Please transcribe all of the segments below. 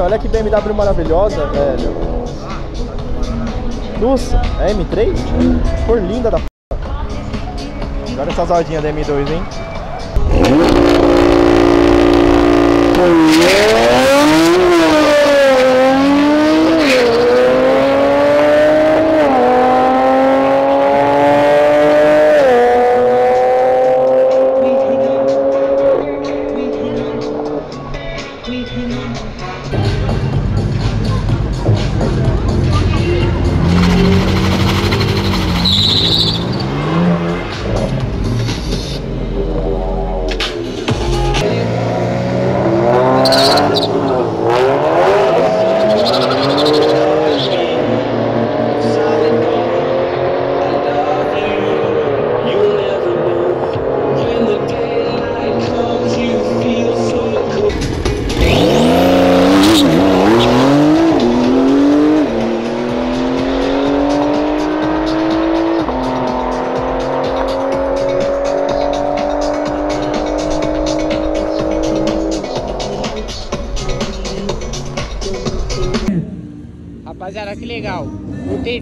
Mano, olha que BMW maravilhosa, velho. Nossa, é M3? Cor linda da p. Olha essas rodinhas da M2, hein? Que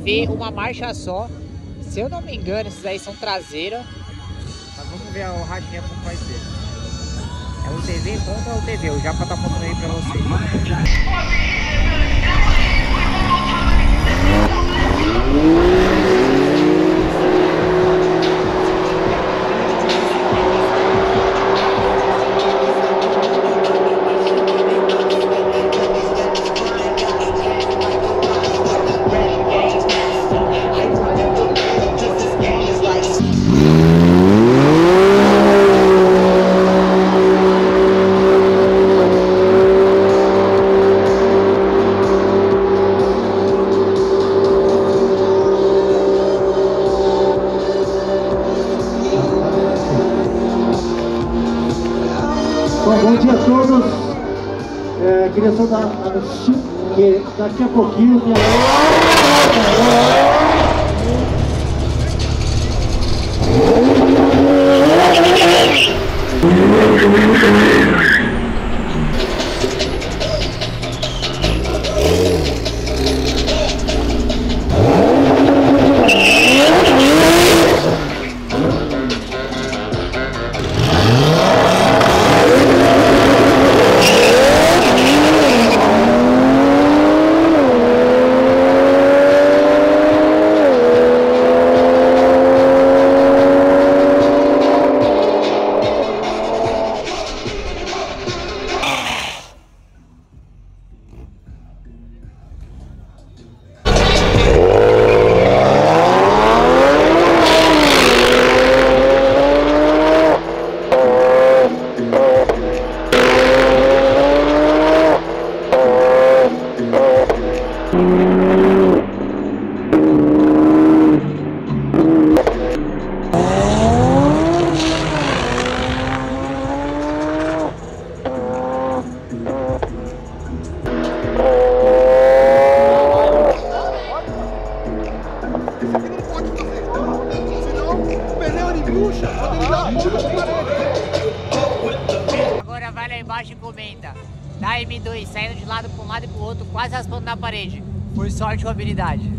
TV, uma marcha só. Se eu não me engano, esses aí são traseira. Mas vamos ver o radinha como vai ser. É o TV contra o TV. O Japa tá mostrando aí pra vocês. Só dar anúncio que daqui a pouquinho trouxa.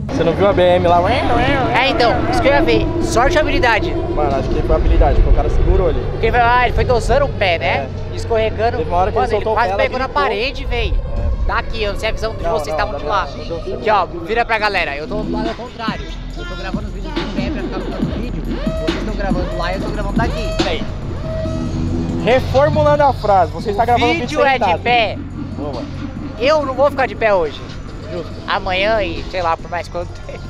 Você não viu a BM lá? É, então, isso que eu ia ver. Sorte ou habilidade? Mano, acho que foi habilidade, porque o cara segurou ali. Porque ah, ele foi dosando o pé, né? Escorregando. Teve uma hora que ele Mano, ele soltou o quase pé, ela pegou na parede, véi. Daqui, eu não sei a visão de Não, vocês, estavam dá de lá. Aqui, ó, vira pra galera. Eu tô do lado ao contrário. Eu tô gravando os vídeos de pé pra ficar no vídeo. Vocês estão gravando lá e eu tô gravando daqui. Reformulando a frase, você está gravando vídeo vídeo é de pé. Boa. Eu não vou ficar de pé hoje. Amanhã e sei lá por mais quanto tempo.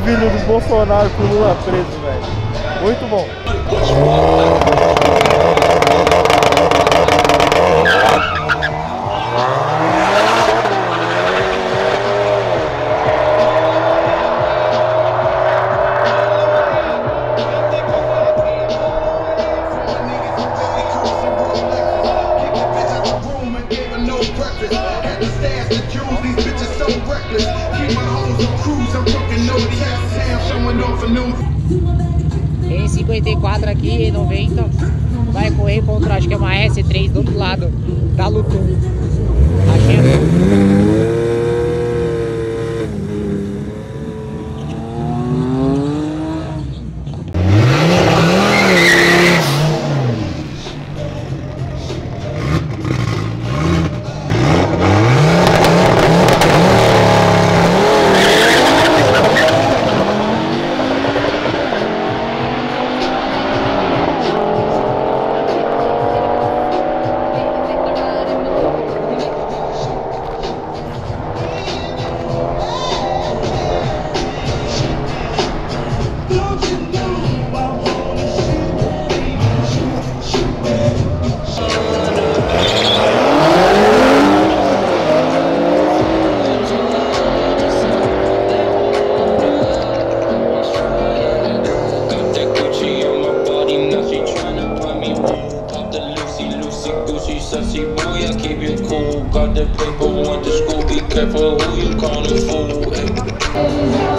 Do Bolsonaro com o Lula preso, velho. Muito bom. Tem 54 aqui e 90 vai correr contra acho que é uma S3 do outro lado da Lutum. Achei Got Ay. Aí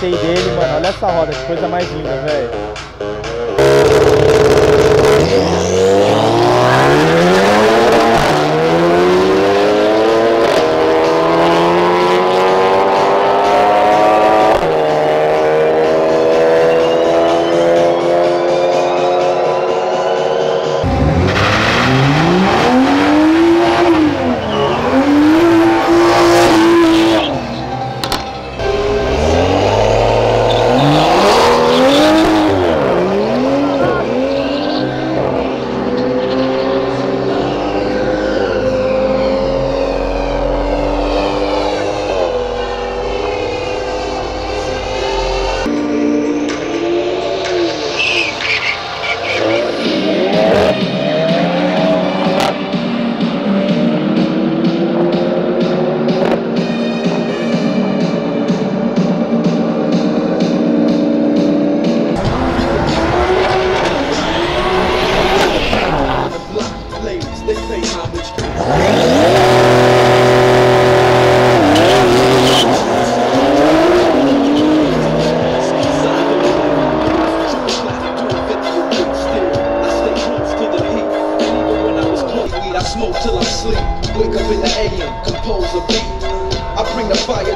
GTI dele, mano, olha essa roda, que coisa mais linda, velho.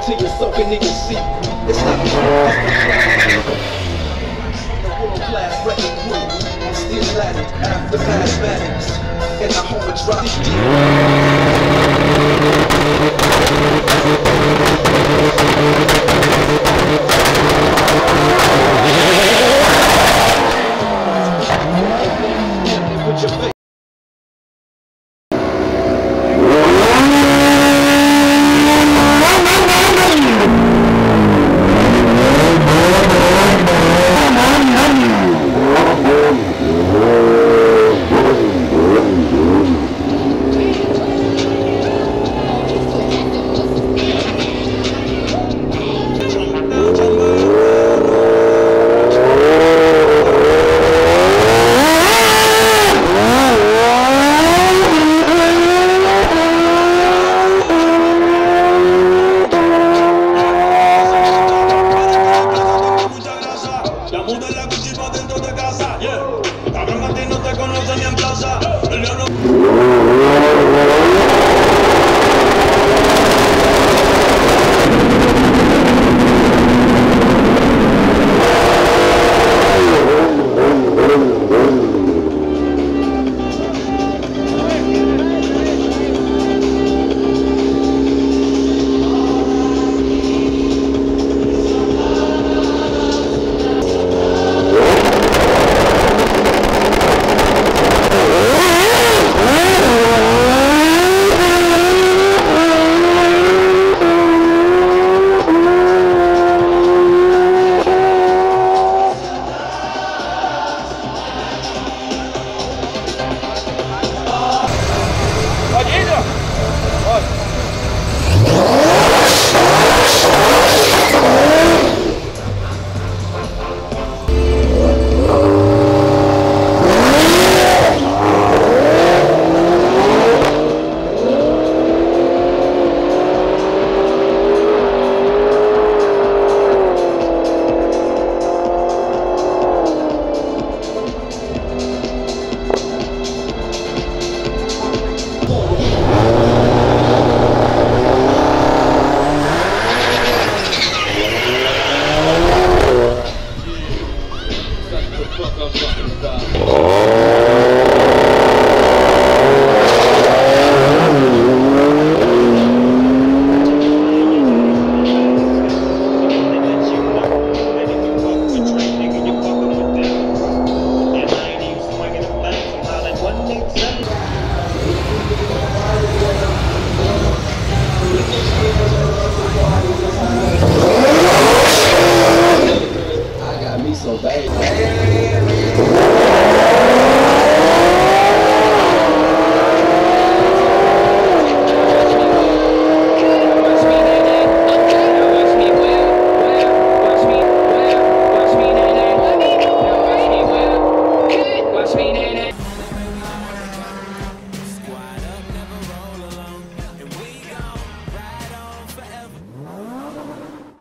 Till you're soaking in your seat. It's not the world class record crew. Still at it after mathematics. And the home of drop.